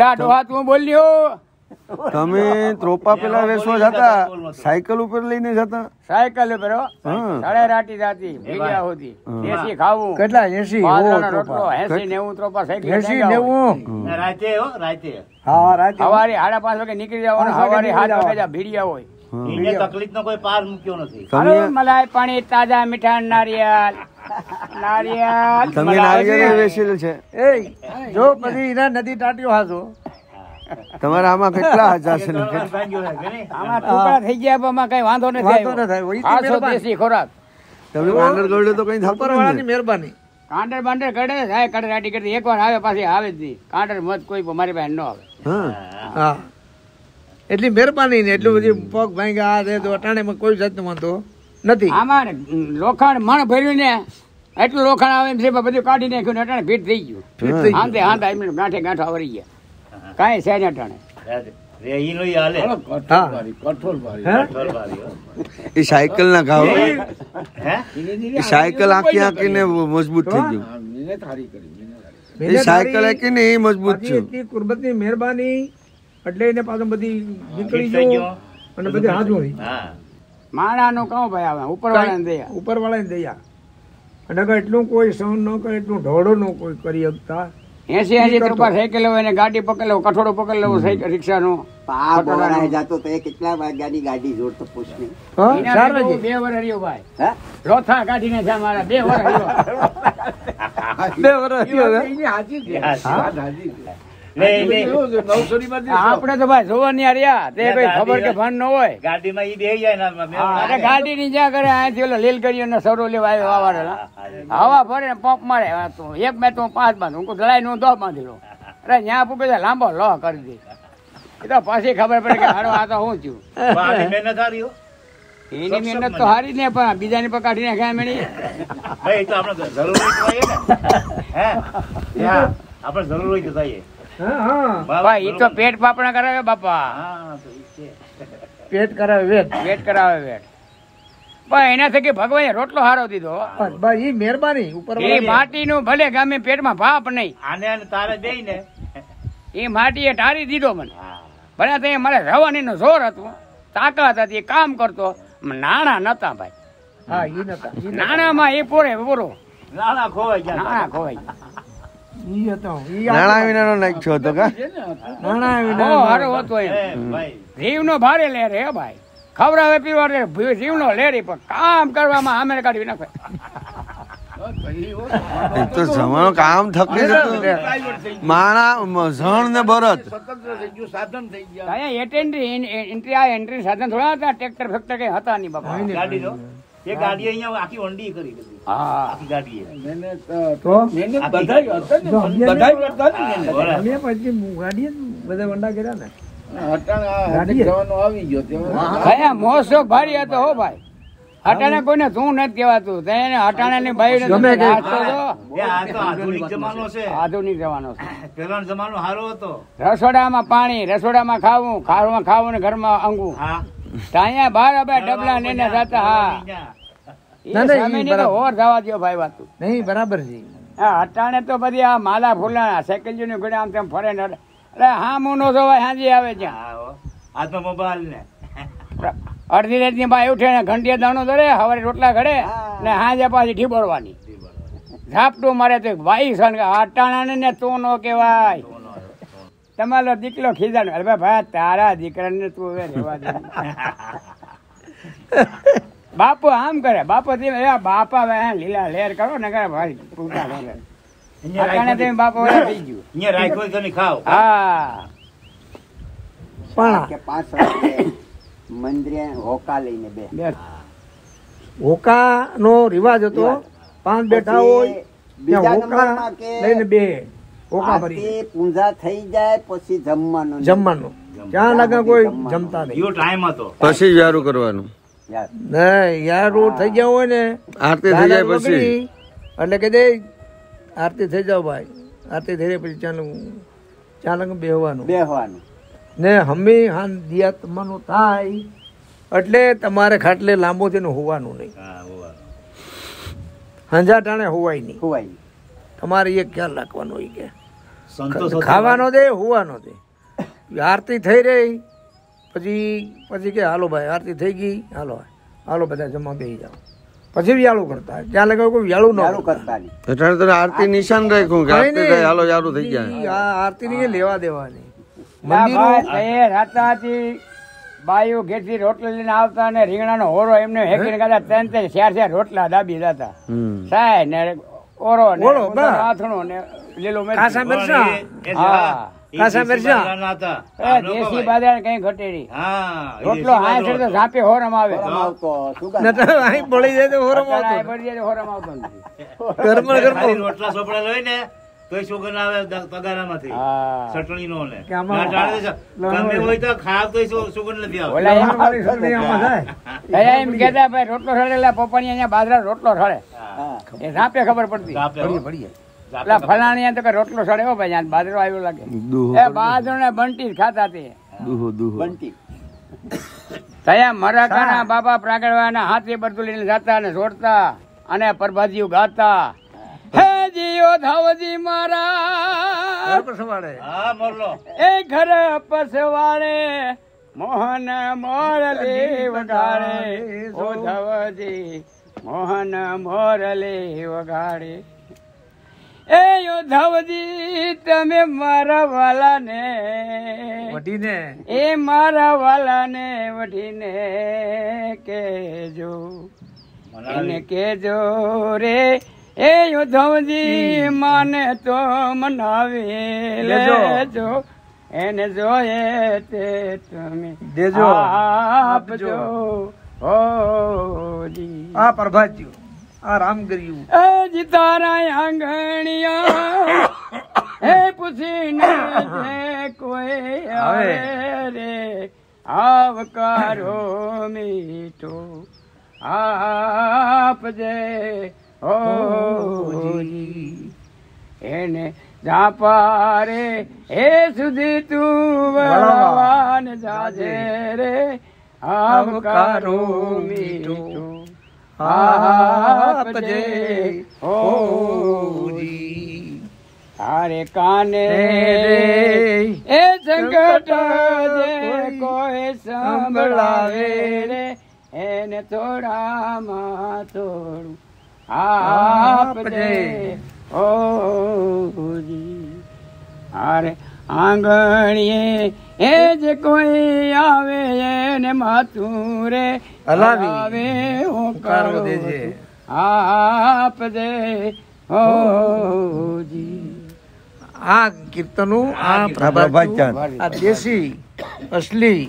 લા ડોહા તું બોલ્યો. તમે ત્રોપા પેલા વેસવા જતા સાયકલ ઉપર લઈને જતા? સાયકલ ઉપર સાડા રાટી સાડે રાતી ભેગા ભીડિયા હોતી એસી ખાવું. કેટલા? એસી રોટલો એસી નેવું ત્રોપા સાયકલ એસી નેવું. રાતે હો રાતે. હા રાતે. સવારે સાડા પાંચ વાગે નીકળી જવાનું સવારે સાત વાગે ભીડિયા હોય. એને તકલીફ નો કોઈ પાર મૂક્યો નથી. મલાઈ પાણી તાજા મીઠા નારિયેલ. નારિયેલ. તમે નારિયેલ વેચેલ છે. એ જો પછી એના નદી ટાટ્યો હાજો તમારા આમાં કેટલા હજાર છે? આમાં ટુકડા થઈ ગયા પણ આમાં કઈ વાંધો નથી વાંધો. ન થાય. ઈ તો દેશી ખોરાક. તમે વાંદર ગળડે તો કઈ થતું ઉપરવાળાની નથી મહેરબાની. કાંટર બાંટર કડે જાય કડરાટી કરતી એકવાર આવે પાછી આવે જ નહીં. કાંડર મત કોઈ મારી પાસે ન આવે. હા. હા. એટલી મહેરબાની ને એટલું બધું પગ ભાંગ્યા આ છે તો અટાણેમાં કોઈ જાતનો વાંધો નથી. આમાં લોખંડ મણ ભર્યું ને એટલું લોખંડ આવે છે બધું કાઢી નાખ્યું ને અટાણે ભીટ થઈ ગયું. હાંતે આંતે એમને ગાંઠે ગાંઠા આવરી ગયા. કાંઈ છે ને અટાણે? સાયકલ ના સાયકલ આંકી આંકીને મજબૂત થઈ ગયું. એ સાયકલ ને એ મજબૂત છે એટલી કુરબતની મહેરબાની એટલે એને પાછું બધી નીકળી ગયો. અને બધી હાજુ રહી હા. માણાનું કહું ભાઈ આવે ઉપર વાળાને દે ઉપર વાળાને દયા. અને એટલું કોઈ સહન ન કરે એટલું ઢોળો ન કોઈ કરી શકતા. એસી એસી રૂપિયા સાયકલ હોય ને ગાડી પકડ લેવો કઠોડો પકડ લેવો રિક્ષા નો જાતો તો એ કેટલા વાગ્યાની ગાડી જોડતો પૂછને. હા એના ચાર ભેગું વાગે. બે વર હર્યો ભાઈ. હે? લોથા કાઢીને છે મારા બે વર હર્યો બે લે આપણે તો ભાઈ જોવાની રહ્યા તે ભાઈ ખબર કે ભાન ન હોય. ગાડીમાં ઈ બે જાય ગાડી ની જ્યાં કરે અહીંથી ઓલો લીલ કરીએ ને સરો લેવા આવ્યો વાવાળા હવા ભરે ને પંપ મારે. એક મેં તો પાંચ બાંધ. હું ધડાઈ નું દસ બાંધી લો. અરે ત્યાં તો લાંબો લો કરી દે. એ તો પછી ખબર પડે કે હારો આ તો હું થયું મહેનત હારી એની મહેનત તો હારી ને પણ બીજાની પકાડી નાખ્યા મેળી ભાઈ એ તો આપણે જરૂર હોય ને. હે? મેળી આપણે જરૂર હોય તો જઈએ. હા હા. બા- ભાઈ એ તો પેટ પાપણા કરાવે બાપા. હા તો ઈ છે. પેટ કરાવે વેટ પેટ કરાવે વેટ પણ એના થકી ભગવાને રોટલો હારો દીધો. બસ બસ ઈ મહેરબાની ઉપર એ માટીનું ભલે ગામે પેટમાં ભાપ નહીં. આને અને તારે બેય ને એ માટીએ ટાળી દીધો મને. હા. ભલે તે મારે રવાની નું જોર હતું તાકાત હતી કામ કરતો. નાણા નતા ભાઈ. હા ઈ નતા નાણામાં એ પોરે પોરો નાણા ખોવાઈ ગયા નાણા ખોવાઈ ઈ હતો. ઈ નાણા વિનાનો નાખ્યો હતો કા? નાણા વિના હારો હતો એમ. એ ભાઈ. જીવનો ભારે લે રે ભાઈ. ખવડાવે પીવા રે જીવનો લે રે પણ કામ કરવામાં આમે કાઢી નાખે. તો જમાનો કામ થકી જતું. માણા ઝણ ને બરત. અહીંયા એન્ટ્રી એન્ટ્રી આ એન્ટ્રી સાધન થોડા હતા ટ્રેક્ટર ફેક્ટર કઈ હતા નહીં બાપા. એ ગાડી અહીંયા આખી ઊંડી કરી દીધી. હા આખી ગાડીએ. તો? બરાબર. અમે પછી ગાડીએ બધા વંડા કર્યા ને. ગાડીએ. કયા મોસો ભારી હતો હો ભાઈ. અટાણે કોઈને તું નથી કહેવાતું તેને અટાણે ની ભાઈ ગમે તે. આધુનિક જમાનો છે. આધુનિક જમાનો છે. પેલાનો જમાનો સારો હતો. રસોડામાં પાણી રસોડામાં ખાવું ખાવામાં ખાવું ને ઘરમાં અંગું હા. તો અહીંયા બાર અબે ડબલા ને જતા હા. ના, ના, સામે સામેની ઓર જવા દ્યો ભાઈ વાત. નહીં બરાબર છે. હા અટાણે તો બધી આ માલા ફૂલા સાયકલની ઘોડે આમ તેમ ફરે ને અરે હા હું નો જોવાય હાજી આવે છે. હા, હો. આજનો મોબાઈલ ને. અડધી રાતની બાઈ ઉઠે ને ઘંટીએ દાણો ધરે હવારે રોટલા ઘડે ને હાજે પાછી ઢીબોડવાની ઝાપટું મારે તો ભાઈ સન અટાણા ને તું નો કહેવાય. તમારો દીકરો ખીજાણ. અરે ભાઈ તારા દીકરાને તું હવે રહેવા દે. બાપુ આમ કરે. બાપુ તમે એ બાપા લીલા લેર કરો ને કરે ભાઈ પૂરા કરે તમે રાખ્યો- થઈ ગયું. અહીંયા તો ખાવ હા. પણ કે પાંચ મંદિરે હોકા લઈને બે. હોકા નો રિવાજ હતો. પાંચ બેઠા હોય બીજા હોકા નંબરમાં કે લઈને બે. હોકા ભરી પૂંજા થઈ જાય પછી જમવાનું જમવાનું. લગા કોઈ જમતા નહીં. ટાઈમ હતો. પછી કરવાનું. યાર. નહીં રોડ થઈ ગયા હોય ને આરતી થઈ જાય પછી. એટલે કે દે આરતી થઈ જાવ ભાઈ. આરતી થઈ જાય પછી ચાલુ ચાલુ બેહવાનું. બેહવાનું. ને હમી હાન દિયા તમારું થાય. એટલે તમારે ખાટલે લાંબો થઈને હોવાનું નહીં. હા હંજા ટાણે હોવાય નહીં. ખુવાય તમારે એ ખ્યાલ રાખવાનો હોય કે. ખાવાનો દે હોવાનો દે. આરતી થઈ રહી પછી પછી કે હાલો ભાઈ આરતી થઈ ગઈ હાલો હાલો બધા જમવા બેસી જાઓ. પછી વ્યાળું કરતા ત્યાં લગાવ કોઈ વ્યાળું ન કરતા. એટલે તને આરતી નિશાન રાખ્યું કે આરતી થઈ હાલો ચાલુ થઈ જાય. આ આરતી ની લેવા દેવાની. મંદિરો ભાઈ, એ રાતાજી બાયું ઘેરથી રોટલા લઈને આવતા ને રીંગણાનો હોરો એમને હેકીને ખાતા ત્રણ ત્રણ ચાર ચાર રોટલા દાબી જતા સાહેબ ને ઓરો ને. આથણું ને લીલું મરચું. કાસા મરચાં. હા. હા. કાસા મરચાં. એ ન દેશી. બાજાર કઈ ઘટેરી હા રોટલો બાજરો છે તો. ઝાંપે હોરમ આવે આવતો સુગંધ નતર અહીં બળી જાય તો હોરમ આવતો બળી જાય તો હોરમ આવતો ખાલી ઘરમાં રોટલા સોપડેલા હોય ને તોય સુગંધ આવે હા ચટણીનો ને ના. ગમે હોય તો ખાવ તોય સુગંધ નથી આવતી એમ કહેતા ભાઈ રોટલો સળેલા પપ્પાની અહીંયા બાજરા રોટલો હા એ ઝાંપે ખબર પડતી. પડીએ પેલા ફલાણી તો રોટલો સડ્યો હો ભાઈ અહીંયા બાજરો આવ્યો લાગે. એ બાજરો ને બંટી જ ખાતા તે. દુહો દુહો. બંટી. તયા મરાકાના બાબા પ્રાગળવાના હાથે બરદુલી લઈને જાતા અને છોડતા અને પરભાજીઓ ગાતા. હે. જીઓ ધાવજી મારા પસવાડે. હા મોરલો. એ ઘર પસવાડે મોહન મોરલી વગાડે ઓ ધવજી. મોહન મોરલી વગાડે. એ યોધવજી તમે મારા વાલાને વઢીને? એ મારા વાલાને વઢીને કેજો. એને કેજો રે. એ યોધવજી માને તો મનાવી. લેજો. લેજો. એને જોયે તે તમે દેજો. આપજો. ઓજી આ પ્રભાત્યું આ રામ કર્યું એ જીતારા આંગણિયા હે પૂછીને જે કોઈ આવે રે આવકારો મીઠો આપજે. ઓજી એને જાપારે એ સુધી તું વળવાન જાજે રે. આવકારો મીઠો આપજે ઓજી તારે કાને એ સંકટ જે કોઈ સંભળાવે રે એને થોડામાં થોડું આપજે ઓજી અરે આંગણીએ એ જ કોઈ આવે એને માથું રે હલાવી. હોંકારો દેજે. દેજે. આપજે ઓજી આ કીર્તનું આ પ્રભાત આ દેશી અસલી